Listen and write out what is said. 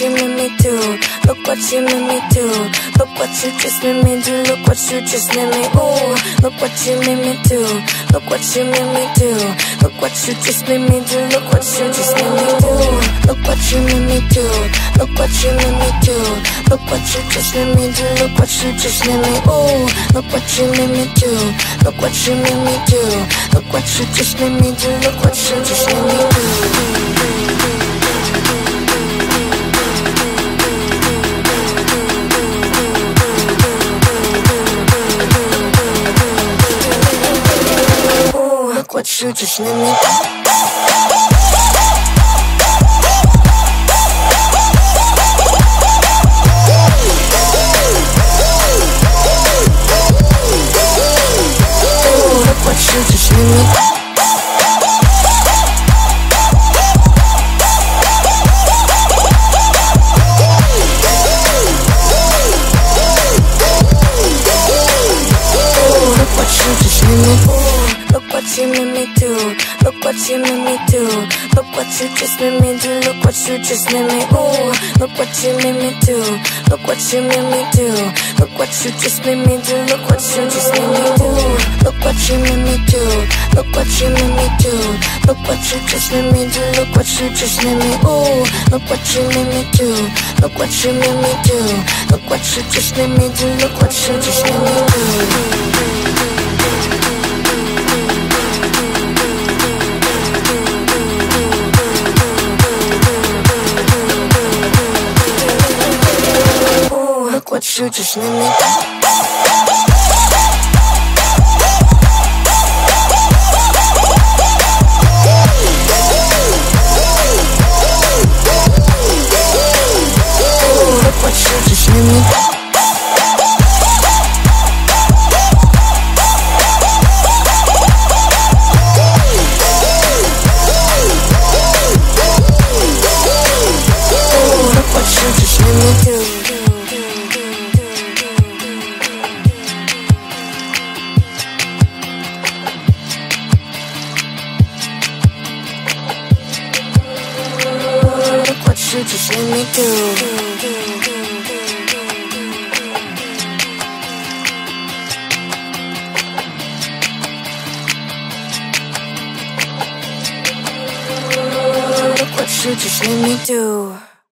you made me do. Look what you made me do. Look what you just made me do. Look what you just made me. Ooh, look what you made me do. Look what you made me do. Look what you just made me do. Look what you just made me do. Look what you made me do. Look what you made me do. Look what you just made me do. Look what you just made me. Ooh, look what you made me do. Look what you made me do. Look what you just made me do. Look what you just made me do. Me. Look what you just made me. Look what you just made me. Look what you made me do. Look what you made me do. Look what you just made me do. Look what you just made me. Ooh, look what you made me do. Look what you made me do. Look what you just made me do. Look what you just made me do. Look what you made me do. Look what you made me do. Look what you just made me do. Look what you just made me. Ooh, look what you made me do. Look what you made me do. Look what you just made me do. Look what you just made me do. You just made me what you just me. You just made me do. Look what you just made me do.